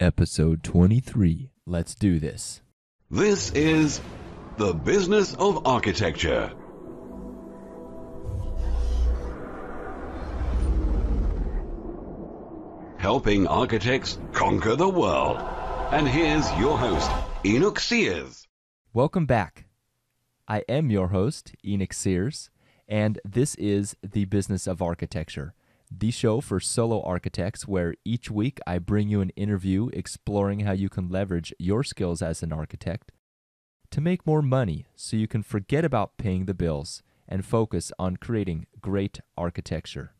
Episode 23. Let's do this. This is The Business of Architecture. Helping architects conquer the world. And here's your host, Enoch Sears. Welcome back. I am your host, Enoch Sears, and this is The Business of Architecture, the show for solo architects where each week I bring you an interview exploring how you can leverage your skills as an architect to make more money so you can forget about paying the bills and focus on creating great architecture.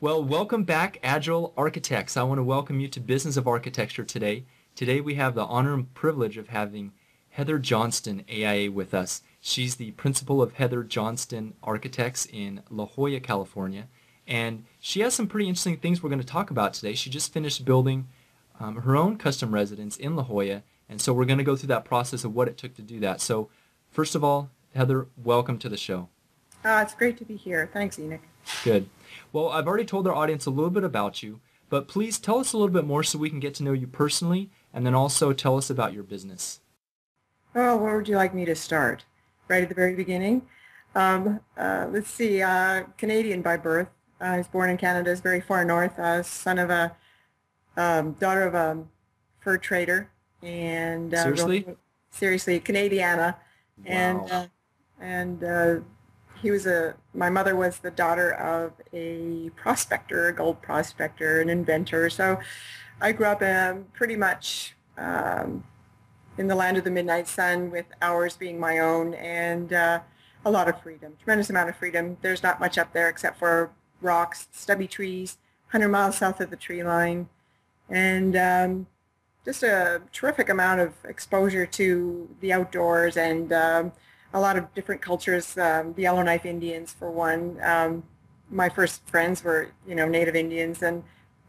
Well, welcome back, Agile Architects. I want to welcome you to Business of Architecture today. Today we have the honor and privilege of having Heather Johnston, AIA, with us. She's the principal of Heather Johnston Architects in La Jolla, California. And she has some pretty interesting things we're going to talk about today. She just finished building um, her own custom residence in La Jolla. And so we're going to go through that process of what it took to do that. So first of all, Heather, welcome to the show. Uh, it's great to be here. Thanks, Enoch. Good. Well, I've already told our audience a little bit about you, but please tell us a little bit more so we can get to know you personally, and then also tell us about your business. Oh, where would you like me to start? Right at the very beginning? Um, uh, let's see, uh, Canadian by birth. I was born in Canada, it's very far north, uh, son of a um, daughter of a fur trader. and uh, Seriously? real- seriously, Canadiana. And, uh, and uh, he was a, my mother was the daughter of a prospector, a gold prospector, an inventor. So I grew up um, pretty much um, in the land of the midnight sun with hours being my own and uh, a lot of freedom, tremendous amount of freedom. There's not much up there except for rocks, stubby trees, 100 miles south of the tree line, and um, just a terrific amount of exposure to the outdoors and um, a lot of different cultures. Um, the Yellowknife Indians, for one. Um, my first friends were, you know, Native Indians, and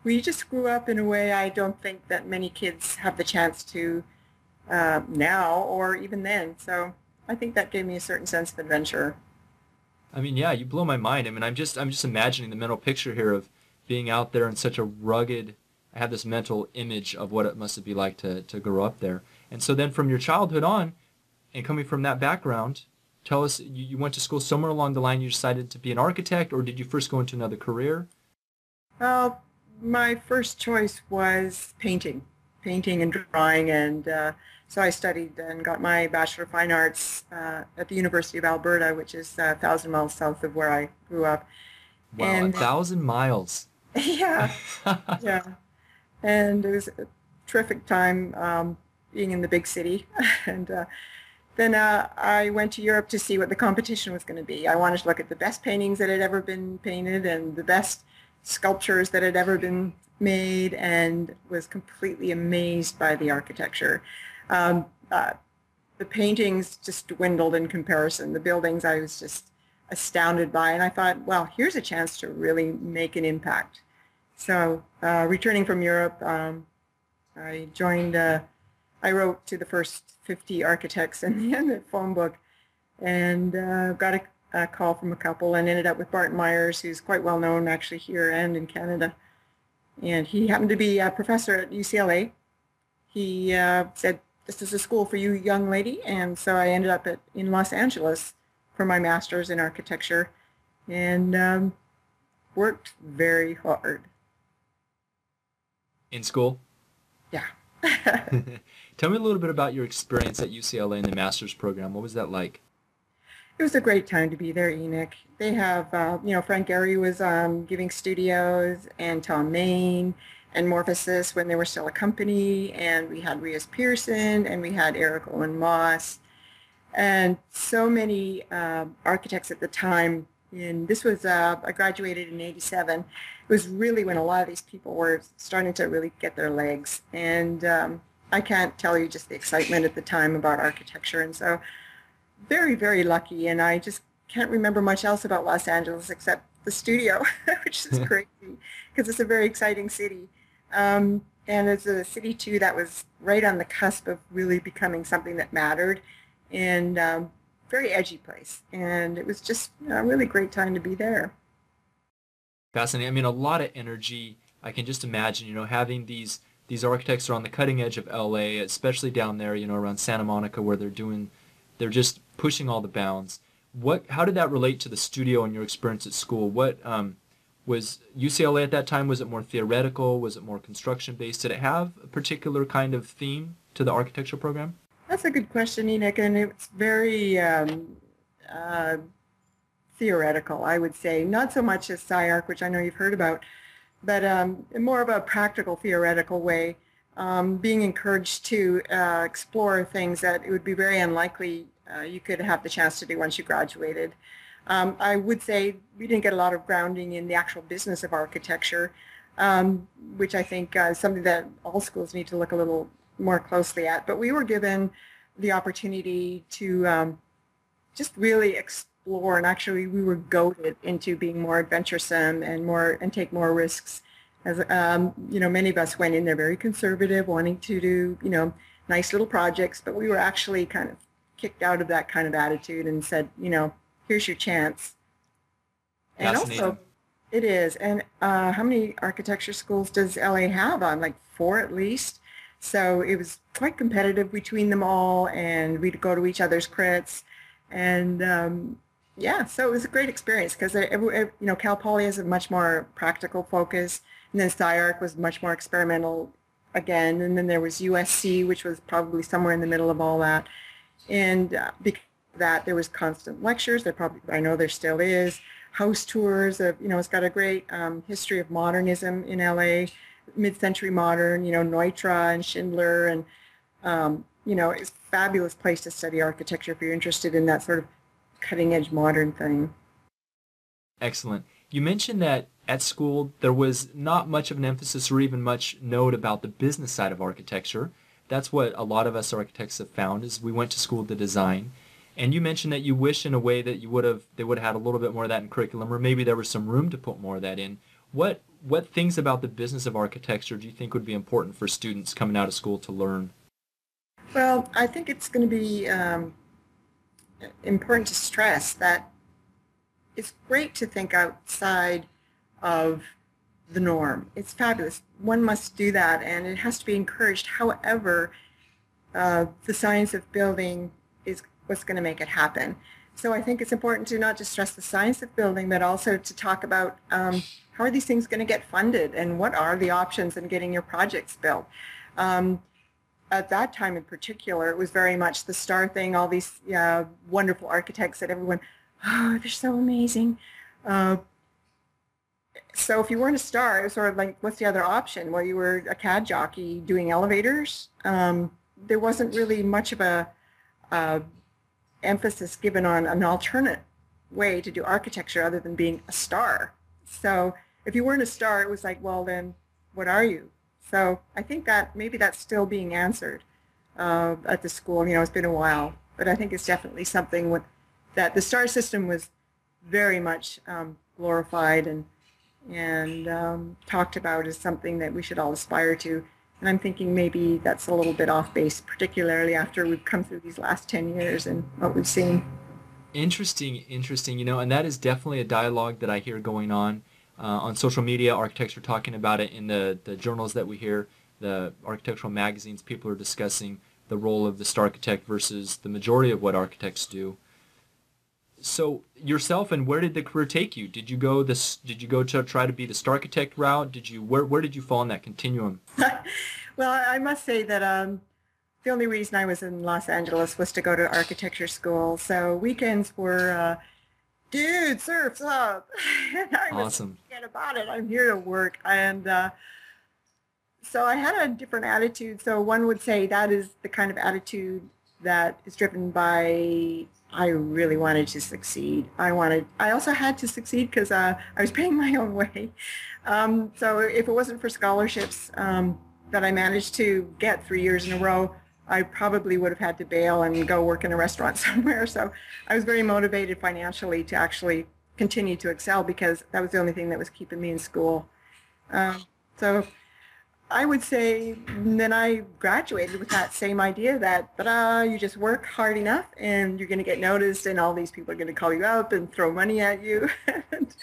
we just grew up in a way I don't think that many kids have the chance to uh, now or even then. So I think that gave me a certain sense of adventure. I mean, yeah, you blow my mind. I mean, I'm just I'm just imagining the mental picture here of being out there in such a rugged. I have this mental image of what it must have be like to to grow up there. And so then from your childhood on, and coming from that background, tell us you, you went to school somewhere along the line. You decided to be an architect, or did you first go into another career? Well, my first choice was painting, painting and drawing, and uh, so I studied and got my Bachelor of Fine Arts uh, at the University of Alberta, which is a thousand miles south of where I grew up. Wow, And- a thousand miles. yeah, yeah, and it was a terrific time um, being in the big city, and uh, then uh, I went to Europe to see what the competition was going to be. I wanted to look at the best paintings that had ever been painted and the best sculptures that had ever been made, and was completely amazed by the architecture. Um, uh, the paintings just dwindled in comparison. The buildings I was just astounded by, and I thought, well, here's a chance to really make an impact. So, uh, returning from Europe, um, I joined. Uh, I wrote to the first 50 architects in the, in the phone book, and uh, got a, a call from a couple, and ended up with Bart Myers, who's quite well known actually here and in Canada. And he happened to be a professor at UCLA. He uh, said, "This is a school for you, young lady," and so I ended up at, in Los Angeles for my master's in architecture, and um, worked very hard. In school. Yeah. Tell me a little bit about your experience at UCLA in the master's program. What was that like? It was a great time to be there, Enoch. They have, uh, you know, Frank Gehry was um, giving studios, and Thom Mayne, and Morphosis when they were still a company, and we had Rios Pearson, and we had Eric Owen Moss, and so many uh, architects at the time. And this was, uh, I graduated in 87. It was really when a lot of these people were starting to really get their legs. And um, I can't tell you just the excitement at the time about architecture. And so very, very lucky. And I just can't remember much else about Los Angeles except the studio, which is crazy because it's a very exciting city. Um, and it's a city, too, that was right on the cusp of really becoming something that mattered. And um, very edgy place. And it was just a really great time to be there. Fascinating. I mean, a lot of energy. I can just imagine, you know, having these these architects are on the cutting edge of LA, especially down there, you know, around Santa Monica, where they're doing, they're just pushing all the bounds. What, how did that relate to the studio and your experience at school? What um, was UCLA at that time? Was it more theoretical? Was it more construction based? Did it have a particular kind of theme to the architecture program? That's a good question, Enoch, and it's very um, uh, theoretical, I would say. Not so much as SCI-Arc, which I know you've heard about, but um, more of a practical, theoretical way, um, being encouraged to uh, explore things that it would be very unlikely uh, you could have the chance to do once you graduated. Um, I would say we didn't get a lot of grounding in the actual business of architecture, um, which I think uh, is something that all schools need to look a little more closely at. But we were given the opportunity to um, just really explore, and actually we were goaded into being more adventuresome and more and take more risks. As um, you know, many of us went in there very conservative, wanting to do you know nice little projects, but we were actually kind of kicked out of that kind of attitude and said, you know, here's your chance. And also, it is. And uh, how many architecture schools does LA have? On like four at least. So it was quite competitive between them all, and we'd go to each other's crits. And um, yeah, so it was a great experience because you know Cal Poly has a much more practical focus, and then SCI-Arc was much more experimental again, and then there was USC, which was probably somewhere in the middle of all that. And uh, because that there was constant lectures. There probably, I know there still is, house tours of, you know, it's got a great um, history of modernism in LA, mid-century modern, you know, Neutra and Schindler and, um, you know, it's a fabulous place to study architecture if you're interested in that sort of cutting edge modern thing. Excellent. You mentioned that at school there was not much of an emphasis or even much note about the business side of architecture. That's what a lot of us architects have found is we went to school to design and you mentioned that you wish in a way that you would have they would have had a little bit more of that in curriculum, or maybe there was some room to put more of that in. What what things about the business of architecture do you think would be important for students coming out of school to learn? Well, I think it's going to be um, important to stress that it's great to think outside of the norm. It's fabulous. One must do that, and it has to be encouraged. However, uh, the science of building what's going to make it happen. So I think it's important to not just stress the science of building, but also to talk about um, how are these things going to get funded and what are the options in getting your projects built. Um, at that time in particular, it was very much the star thing, all these uh, wonderful architects that everyone, oh, they're so amazing. Uh, so if you weren't a star, it was sort of like, what's the other option? Well, you were a CAD jockey doing elevators. Um, there wasn't really much of a, a emphasis given on an alternate way to do architecture other than being a star. So if you weren't a star, it was like, well, then what are you? So I think that maybe that's still being answered uh, at the school. You know, it's been a while, but I think it's definitely something with, that the star system was very much um, glorified and and um, talked about as something that we should all aspire to. And I'm thinking maybe that's a little bit off base, particularly after we've come through these last 10 years and what we've seen. Interesting, interesting. You know, and that is definitely a dialogue that I hear going on uh, on social media. Architects are talking about it in the, the journals that we hear, the architectural magazines. People are discussing the role of the star architect versus the majority of what architects do so yourself and where did the career take you? Did you go this? Did you go to try to be the star architect route? Did you where where did you fall in that continuum? well, I must say that um, the only reason I was in Los Angeles was to go to architecture school. So weekends were, uh, dude, surfs up. and I awesome. Forget about it. I'm here to work, and uh, so I had a different attitude. So one would say that is the kind of attitude that is driven by I really wanted to succeed. I wanted. I also had to succeed because uh, I was paying my own way. Um, so if it wasn't for scholarships um, that I managed to get three years in a row, I probably would have had to bail and go work in a restaurant somewhere. So I was very motivated financially to actually continue to excel because that was the only thing that was keeping me in school. Um, so I would say then I graduated with that same idea that uh, you just work hard enough and you're going to get noticed and all these people are going to call you up and throw money at you. and,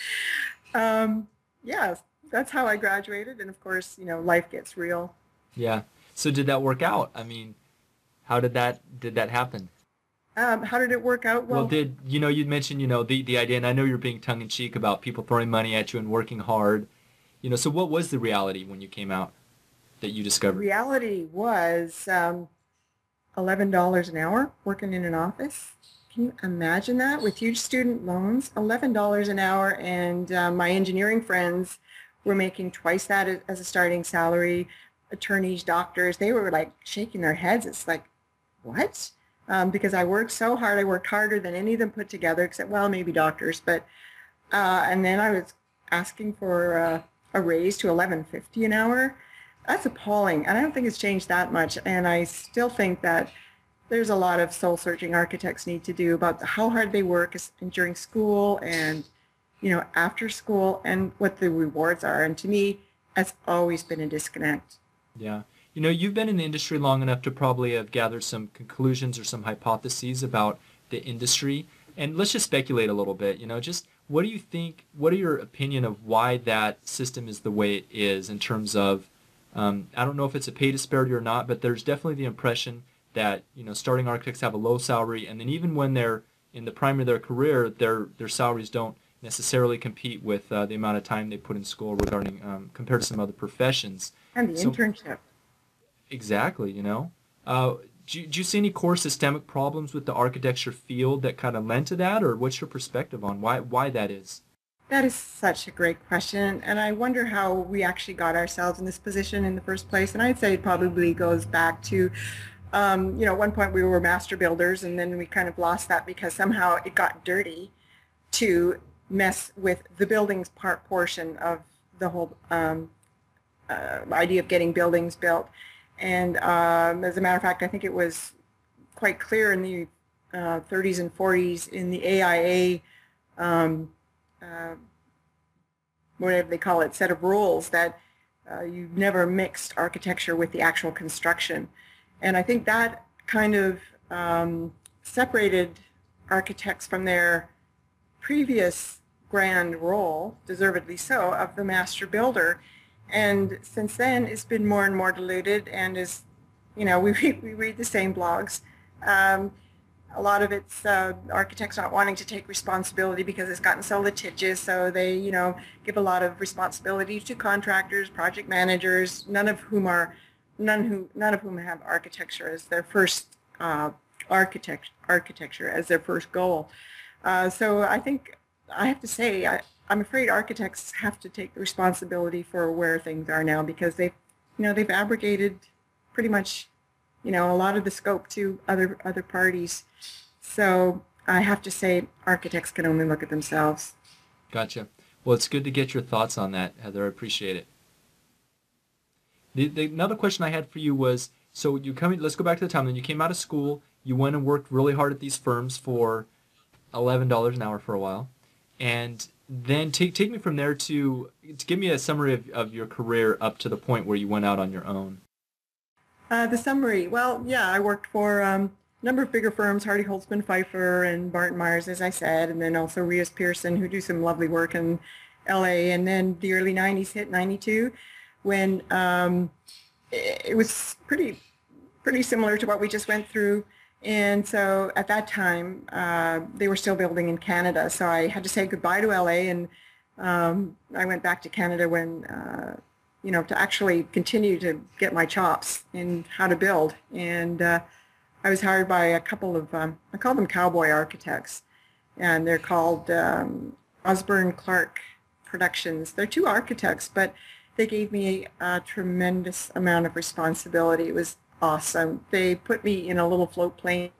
um, yeah, that's how I graduated. And of course, you know, life gets real. Yeah. So did that work out? I mean, how did that did that happen? Um, how did it work out? Well, well, did you know you mentioned you know the the idea, and I know you're being tongue in cheek about people throwing money at you and working hard. You know, so what was the reality when you came out that you discovered? Reality was um, eleven dollars an hour working in an office. Can you imagine that with huge student loans? Eleven dollars an hour, and uh, my engineering friends were making twice that as a starting salary. Attorneys, doctors, they were like shaking their heads. It's like, what? um, because I worked so hard. I worked harder than any of them put together, except well, maybe doctors. But uh, and then I was asking for uh, a raise to 11.50 an hour. That's appalling, and I don't think it's changed that much. And I still think that there's a lot of soul-searching architects need to do about how hard they work during school and you know after school and what the rewards are. And to me, that's always been a disconnect. Yeah. You know, you've been in the industry long enough to probably have gathered some conclusions or some hypotheses about the industry. And let's just speculate a little bit. You know, just what do you think? What are your opinion of why that system is the way it is in terms of? Um, I don't know if it's a pay disparity or not, but there's definitely the impression that you know starting architects have a low salary, and then even when they're in the prime of their career, their their salaries don't necessarily compete with uh, the amount of time they put in school regarding um, compared to some other professions. And the so, internship. Exactly, you know. Uh, do, you, do you see any core systemic problems with the architecture field that kind of lend to that, or what's your perspective on why why that is? That is such a great question, and I wonder how we actually got ourselves in this position in the first place. And I'd say it probably goes back to, um, you know, at one point we were master builders, and then we kind of lost that because somehow it got dirty to mess with the buildings part portion of the whole um, uh, idea of getting buildings built. And um, as a matter of fact, I think it was quite clear in the uh, 30s and 40s in the AIA, uh, whatever they call it, set of rules that uh, you never mixed architecture with the actual construction. And I think that kind of um, separated architects from their previous grand role, deservedly so, of the master builder and since then, it's been more and more diluted and is, you know, we we read the same blogs. Um, a lot of it's uh, architects not wanting to take responsibility because it's gotten so litigious. So they, you know, give a lot of responsibility to contractors, project managers, none of whom are, none who, none of whom have architecture as their first uh, architect, architecture as their first goal. Uh, so I think I have to say, I, I'm afraid architects have to take the responsibility for where things are now because they've, you know, they've abrogated pretty much, you know, a lot of the scope to other other parties. So I have to say, architects can only look at themselves. Gotcha. Well, it's good to get your thoughts on that, Heather. I appreciate it. The, the, another question I had for you was, so you come, let's go back to the time when you came out of school, you went and worked really hard at these firms for $11 an hour for a while. And then take take me from there to to give me a summary of, of your career up to the point where you went out on your own. Uh, the summary. Well, yeah, I worked for um, a number of bigger firms, Hardy Holzman Pfeiffer and Barton Myers, as I said, and then also Rios Pearson, who do some lovely work in L.A. And then the early '90s hit '92, when um, it, it was pretty pretty similar to what we just went through. And so at that time, uh, they were still building in Canada. So I had to say goodbye to LA and um, I went back to Canada when, uh, you know, to actually continue to get my chops in how to build. And uh, I was hired by a couple of, um, I call them cowboy architects. And they're called um, Osborne Clark Productions. They're two architects, but they gave me a tremendous amount of responsibility. It was awesome. They put me in a little float plane.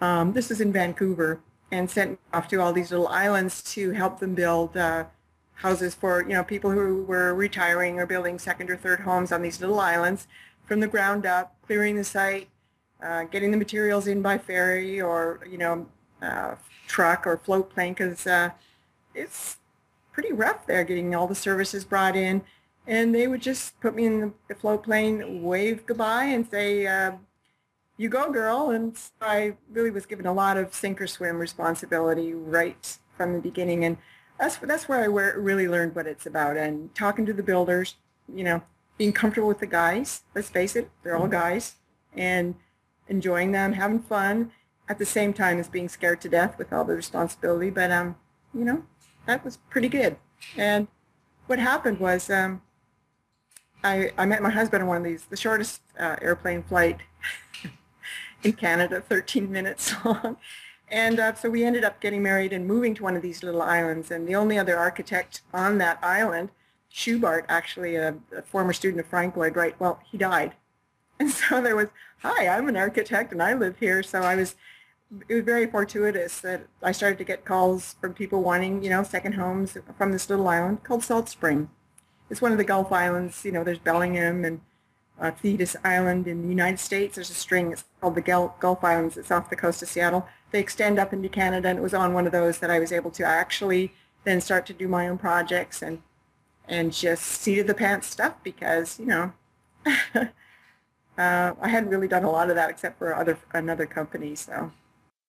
Um, this is in Vancouver and sent me off to all these little islands to help them build uh, houses for you know people who were retiring or building second or third homes on these little islands from the ground up, clearing the site, uh, getting the materials in by ferry or you know uh, truck or float plane because uh, it's pretty rough there getting all the services brought in and they would just put me in the float plane, wave goodbye, and say, uh, "You go, girl." And I really was given a lot of sink or swim responsibility right from the beginning, and that's that's where I where, really learned what it's about. And talking to the builders, you know, being comfortable with the guys. Let's face it, they're all guys, and enjoying them, having fun, at the same time as being scared to death with all the responsibility. But um, you know, that was pretty good. And what happened was um, I I met my husband on one of these, the shortest uh, airplane flight in Canada, 13 minutes long. And uh, so we ended up getting married and moving to one of these little islands. And the only other architect on that island, Schubart, actually a, a former student of Frank Lloyd Wright, well, he died. And so there was, hi, I'm an architect and I live here. So I was, it was very fortuitous that I started to get calls from people wanting, you know, second homes from this little island called Salt Spring. It's one of the Gulf Islands. You know, there's Bellingham and uh, Thetis Island in the United States. There's a string. It's called the Gulf Islands. It's off the coast of Seattle. They extend up into Canada, and it was on one of those that I was able to actually then start to do my own projects and and just seat of the pants stuff because you know uh, I hadn't really done a lot of that except for other another company. So.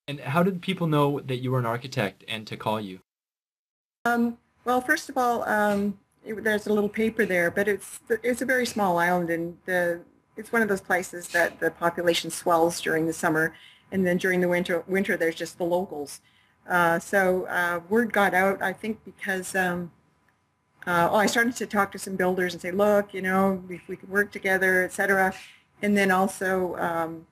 And how did people know that you were an architect and to call you? Um, well, first of all, um, it, there's a little paper there, but it's it's a very small island, and the it's one of those places that the population swells during the summer, and then during the winter winter there's just the locals. Uh, so uh, word got out, I think, because um, uh, oh, I started to talk to some builders and say, look, you know, if we could work together, etc. And then also um,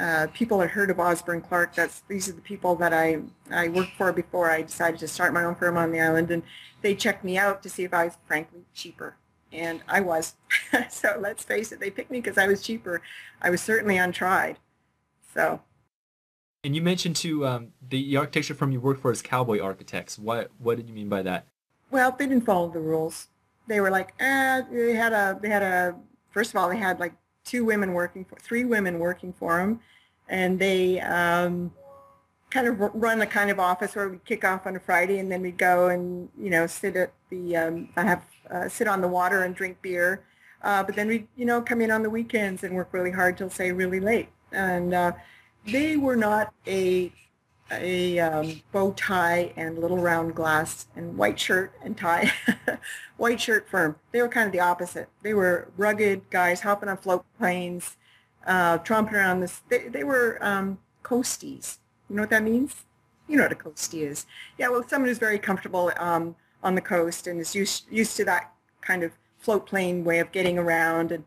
uh, people had heard of Osborne Clark. That's these are the people that I I worked for before I decided to start my own firm on the island, and they checked me out to see if I was frankly cheaper, and I was. so let's face it, they picked me because I was cheaper. I was certainly untried. So. And you mentioned too um, the architecture firm you worked for is Cowboy Architects. What what did you mean by that? Well, they didn't follow the rules. They were like, eh, they had a they had a first of all they had like two women working for three women working for them, and they um, kind of run a kind of office where we kick off on a Friday and then we go and you know sit at the um, I have uh, sit on the water and drink beer, uh, but then we you know come in on the weekends and work really hard till say really late. And uh, they were not a a um, bow tie and little round glass and white shirt and tie, white shirt firm. They were kind of the opposite. They were rugged guys hopping on float planes, uh, tromping around this. They, they were um, coasties you know what that means? You know what a coastie is. Yeah, well, someone who's very comfortable um, on the coast and is used used to that kind of float plane way of getting around and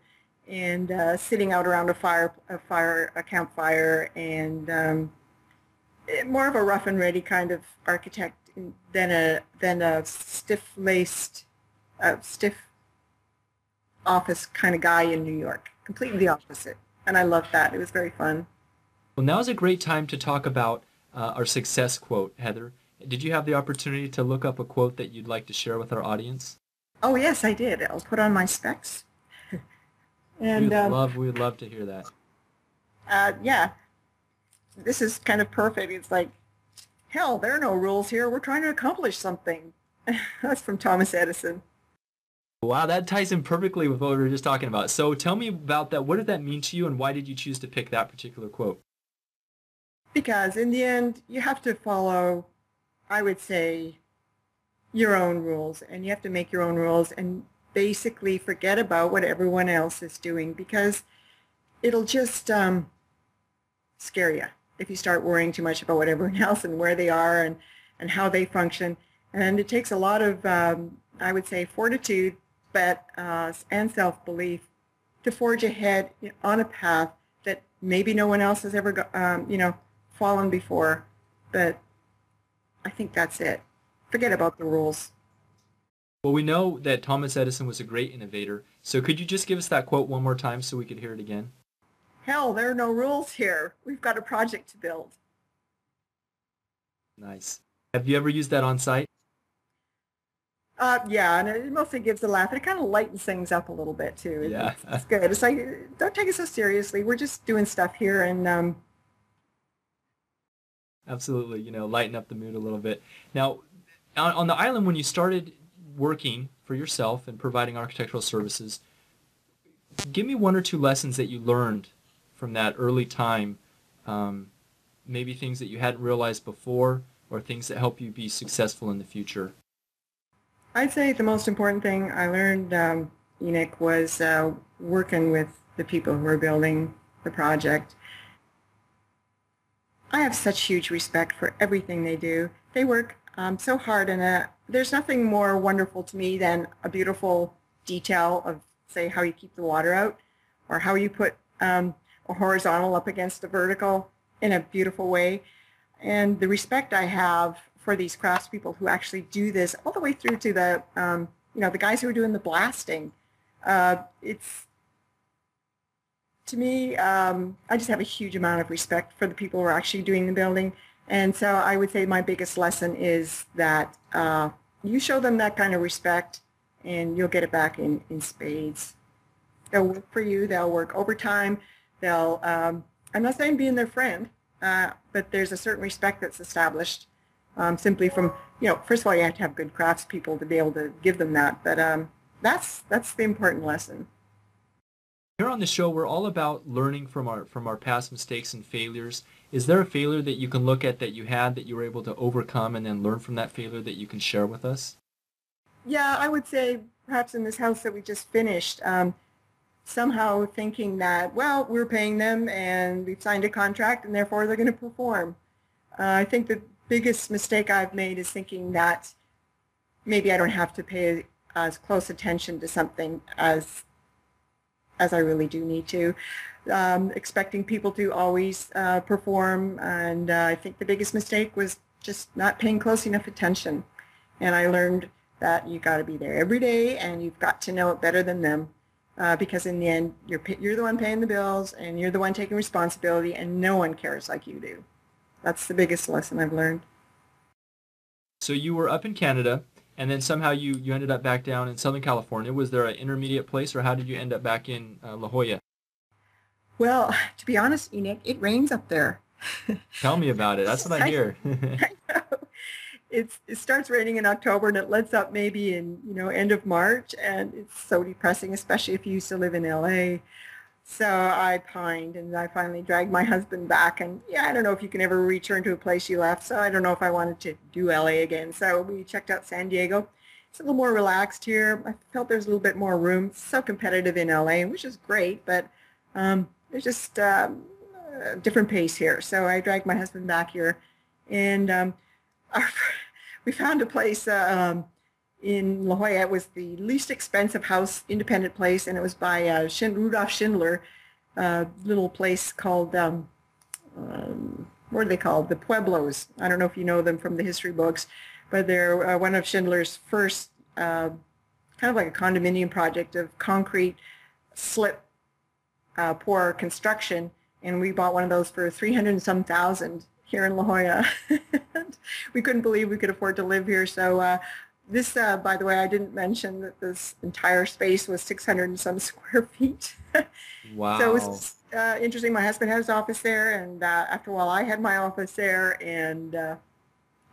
and uh, sitting out around a fire a fire a campfire and um, more of a rough and ready kind of architect than a than a stiff laced uh, stiff office kind of guy in New York. Completely the opposite, and I loved that. It was very fun. Well, now is a great time to talk about uh, our success quote, Heather. Did you have the opportunity to look up a quote that you'd like to share with our audience? Oh yes, I did. I'll put on my specs. and we'd um, love, we'd love to hear that. Uh, yeah, this is kind of perfect. It's like, hell, there are no rules here. We're trying to accomplish something. That's from Thomas Edison. Wow, that ties in perfectly with what we were just talking about. So tell me about that. What did that mean to you, and why did you choose to pick that particular quote? Because in the end, you have to follow, I would say, your own rules, and you have to make your own rules and basically forget about what everyone else is doing because it'll just um, scare you if you start worrying too much about what everyone else and where they are and, and how they function. And it takes a lot of, um, I would say, fortitude but uh, and self-belief to forge ahead on a path that maybe no one else has ever, um, you know, fallen before. But I think that's it. Forget about the rules. Well, we know that Thomas Edison was a great innovator. So could you just give us that quote one more time so we could hear it again? Hell, there are no rules here. We've got a project to build. Nice. Have you ever used that on site? Uh, yeah, and it mostly gives a laugh. And it kind of lightens things up a little bit too. Yeah, it's, it's good. It's like don't take it so seriously. We're just doing stuff here, and um, absolutely, you know, lighten up the mood a little bit. Now, on, on the island, when you started working for yourself and providing architectural services, give me one or two lessons that you learned from that early time. Um, maybe things that you hadn't realized before, or things that help you be successful in the future. I'd say the most important thing I learned um, Enoch, was uh, working with the people who are building the project. I have such huge respect for everything they do. They work um, so hard, and uh, there's nothing more wonderful to me than a beautiful detail of, say, how you keep the water out, or how you put um, horizontal up against a vertical in a beautiful way. And the respect I have for these craftspeople who actually do this all the way through to the, um, you know, the guys who are doing the blasting. Uh, it's to me, um, I just have a huge amount of respect for the people who are actually doing the building. And so I would say my biggest lesson is that uh, you show them that kind of respect and you'll get it back in, in spades. They'll work for you. They'll work overtime. They'll, um, I'm not saying being their friend, uh, but there's a certain respect that's established um, simply from, you know, first of all, you have to have good craftspeople to be able to give them that. But um, that's, that's the important lesson. Here on the show, we're all about learning from our from our past mistakes and failures. Is there a failure that you can look at that you had that you were able to overcome and then learn from that failure that you can share with us? Yeah, I would say perhaps in this house that we just finished, um, somehow thinking that, well, we're paying them and we've signed a contract and therefore they're going to perform. Uh, I think the biggest mistake I've made is thinking that maybe I don't have to pay as close attention to something as as I really do need to. Um, expecting people to always uh, perform, and uh, I think the biggest mistake was just not paying close enough attention. And I learned that you got to be there every day, and you've got to know it better than them, uh, because in the end, you're you're the one paying the bills, and you're the one taking responsibility, and no one cares like you do. That's the biggest lesson I've learned. So you were up in Canada and then somehow you, you ended up back down in Southern California. Was there an intermediate place, or how did you end up back in uh, La Jolla? Well, to be honest, Enoch, it rains up there. Tell me about it. That's what I hear. I know. It starts raining in October and it lets up maybe in you know end of March, and it's so depressing, especially if you used to live in LA. So I pined and I finally dragged my husband back and yeah, I don't know if you can ever return to a place you left. So I don't know if I wanted to do LA again. So we checked out San Diego. It's a little more relaxed here. I felt there's a little bit more room. It's so competitive in LA, which is great, but um, there's just um, a different pace here. So I dragged my husband back here and um, our, we found a place uh, um, in La Jolla. It was the least expensive house, independent place, and it was by uh, Schind- Rudolf Schindler, a little place called, um, um, what are they called? The Pueblos. I don't know if you know them from the history books, but they're uh, one of Schindler's first, uh, kind of like a condominium project of concrete slip uh, pour construction, and we bought one of those for 300 and some thousand here in La Jolla. we couldn't believe we could afford to live here, so uh, this, uh, by the way, I didn't mention that this entire space was 600 and some square feet. wow. So it was uh, interesting. My husband had his office there, and uh, after a while, I had my office there, and uh,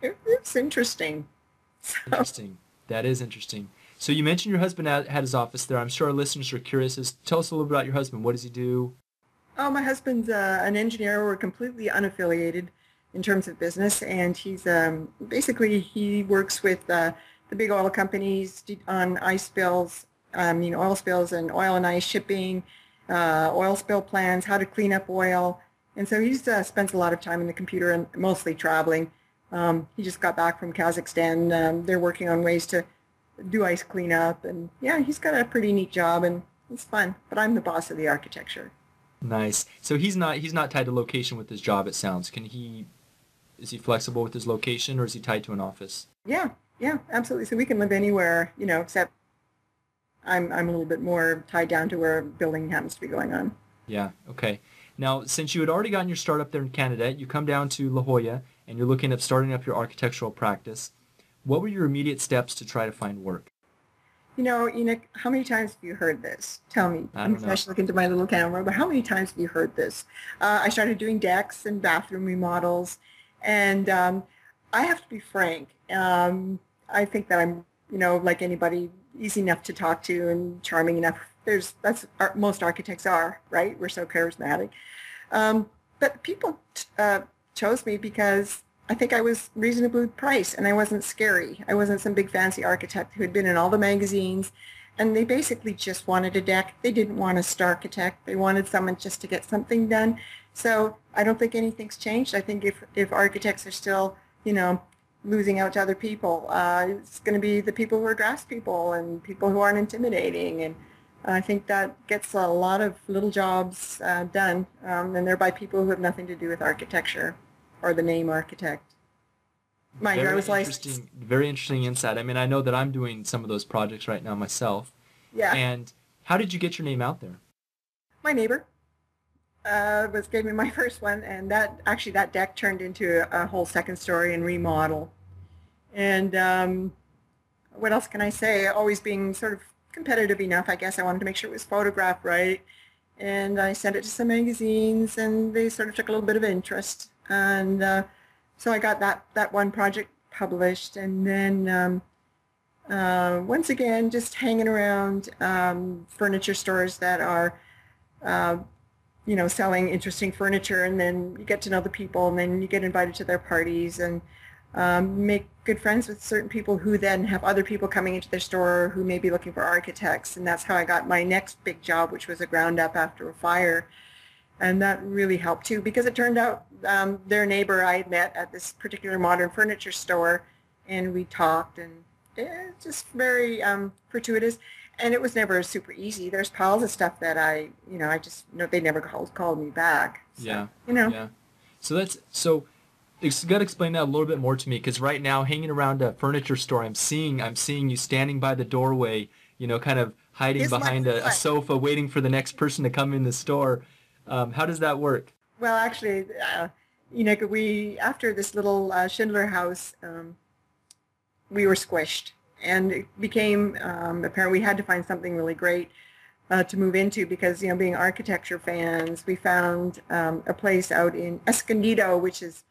it, it's interesting. So. Interesting. That is interesting. So you mentioned your husband had, had his office there. I'm sure our listeners are curious. As, tell us a little bit about your husband. What does he do? Oh, my husband's uh, an engineer. We're completely unaffiliated in terms of business, and he's um, basically he works with uh, the big oil companies on ice spills, I mean oil spills and oil and ice shipping, uh, oil spill plans, how to clean up oil. And so he uh, spends a lot of time in the computer and mostly traveling. Um, he just got back from Kazakhstan. Um, they're working on ways to do ice cleanup. And yeah, he's got a pretty neat job and it's fun. But I'm the boss of the architecture. Nice. So he's not he's not tied to location with his job. It sounds. Can he? Is he flexible with his location, or is he tied to an office? Yeah, yeah, absolutely. So we can live anywhere, you know, except I'm I'm a little bit more tied down to where building happens to be going on. Yeah. Okay. Now, since you had already gotten your start up there in Canada, you come down to La Jolla and you're looking at starting up your architectural practice. What were your immediate steps to try to find work? You know, Enoch, how many times have you heard this? Tell me. I don't I'm just looking into my little camera, but how many times have you heard this? Uh, I started doing decks and bathroom remodels, and um, I have to be frank. Um, I think that I'm, you know, like anybody, easy enough to talk to and charming enough. There's that's our, most architects are, right? We're so charismatic. Um, but people uh, chose me because I think I was reasonably priced and I wasn't scary. I wasn't some big fancy architect who had been in all the magazines and they basically just wanted a deck. They didn't want a star architect. They wanted someone just to get something done. So I don't think anything's changed. I think if, if architects are still, you know, losing out to other people, uh, it's going to be the people who are grass people and people who aren't intimidating. And I think that gets a lot of little jobs uh, done, um, and they're by people who have nothing to do with architecture or the name architect. My very driver's license. Very interesting insight. I mean, I know that I'm doing some of those projects right now myself. Yeah. And how did you get your name out there? My neighbor uh, was gave me my first one, and that actually that deck turned into a, a whole second story and remodel. And um, what else can I say? Always being sort of competitive enough, I guess. I wanted to make sure it was photographed right. And I sent it to some magazines, and they sort of took a little bit of interest. And uh, so I got that, that one project published. And then um, uh, once again, just hanging around um, furniture stores that are, uh, you know, selling interesting furniture. And then you get to know the people, and then you get invited to their parties. And um, make good friends with certain people who then have other people coming into their store who may be looking for architects. And that's how I got my next big job, which was a ground up after a fire. And that really helped too, because it turned out um, their neighbor I met at this particular modern furniture store, and we talked, and it's just very um, fortuitous. And it was never super easy. There's piles of stuff that I, you know, I just, you know, they never called, called me back. So, yeah. You know. Yeah. So that's, so you got to explain that a little bit more to me because right now hanging around a furniture store i'm seeing i'm seeing you standing by the doorway you know kind of hiding behind a, a, sofa waiting for the next person to come in the store um, how does that work well actually uh, you know we after this little uh, schindler house um, we were squished and it became um, apparent we had to find something really great uh, to move into because you know being architecture fans we found um, a place out in escondido which is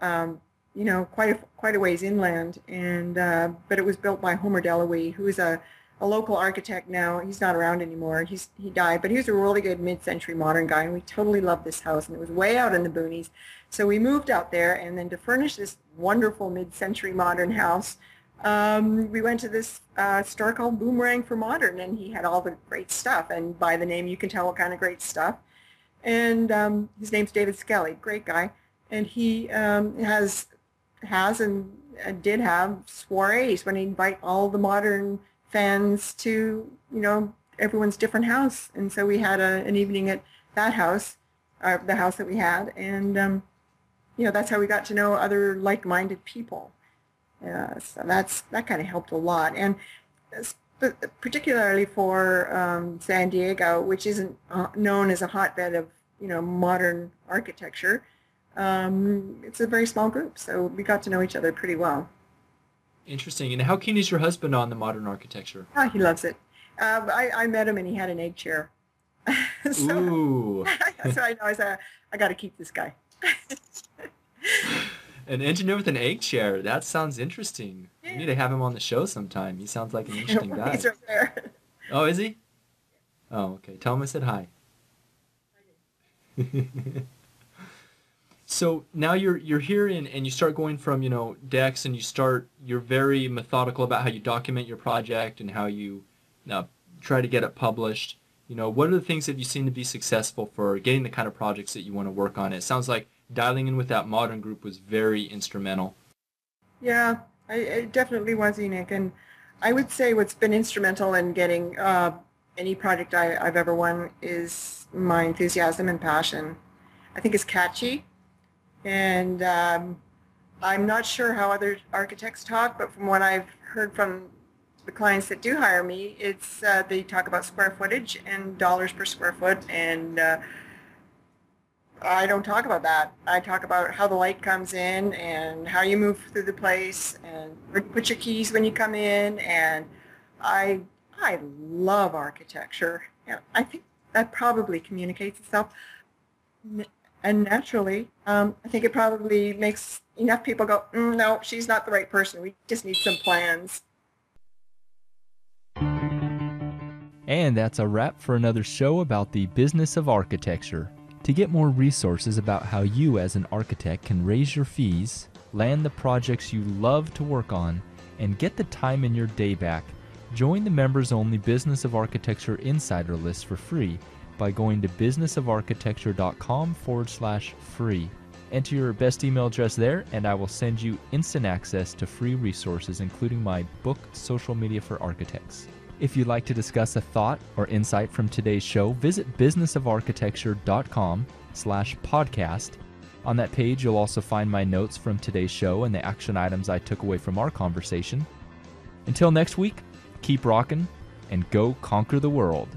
um, you know, quite a, quite a ways inland. And uh, but it was built by Homer Delawie, who is a, a local architect now. He's not around anymore. He's he died, but he was a really good mid-century modern guy, and we totally loved this house. And it was way out in the boonies, so we moved out there. And then to furnish this wonderful mid-century modern house, um, we went to this uh, store called Boomerang for Modern, and he had all the great stuff. And by the name, you can tell what kind of great stuff. And um, his name's David Skelly, great guy and he um, has has and did have soirees when he invite all the modern fans to you know everyone's different house, and so we had a, an evening at that house, uh, the house that we had, and um, you know that's how we got to know other like-minded people. Uh, so that's that kind of helped a lot, and particularly for um, San Diego, which isn't uh, known as a hotbed of you know modern architecture um, it's a very small group, so we got to know each other pretty well. Interesting. And how keen is your husband on the modern architecture? Oh, he loves it. Uh, I, I met him and he had an egg chair. so, Ooh. so I know I said, I got to keep this guy. an engineer with an egg chair. That sounds interesting. You need to have him on the show sometime. He sounds like an interesting guy. He's right there. Oh, is he? Oh, okay. Tell him I said hi. So now you're you're here and, and you start going from you know decks and you start you're very methodical about how you document your project and how you uh, try to get it published. You know what are the things that you seem to be successful for getting the kind of projects that you want to work on? It sounds like dialing in with that modern group was very instrumental. Yeah, I, it definitely was, Enoch, and I would say what's been instrumental in getting uh, any project I, I've ever won is my enthusiasm and passion. I think it's catchy and um, I'm not sure how other architects talk, but from what I've heard from the clients that do hire me, it's uh, they talk about square footage and dollars per square foot, and uh, I don't talk about that. I talk about how the light comes in and how you move through the place and put your keys when you come in. And I I love architecture. Yeah, I think that probably communicates itself and naturally, um, I think it probably makes enough people go, mm, no, she's not the right person. We just need some plans. And that's a wrap for another show about the business of architecture. To get more resources about how you as an architect can raise your fees, land the projects you love to work on, and get the time in your day back, Join the members only Business of Architecture Insider list for free by going to businessofarchitecture.com forward slash free. Enter your best email address there, and I will send you instant access to free resources, including my book, Social Media for Architects. If you'd like to discuss a thought or insight from today's show, visit businessofarchitecture.com slash podcast. On that page, you'll also find my notes from today's show and the action items I took away from our conversation. Until next week, keep rocking and go conquer the world.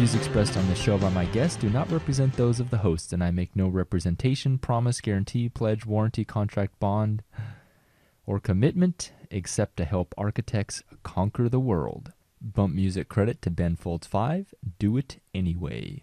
Views expressed on this show by my guests do not represent those of the host, and I make no representation, promise, guarantee, pledge, warranty, contract, bond, or commitment except to help architects conquer the world. Bump music credit to Ben Folds 5. Do it anyway.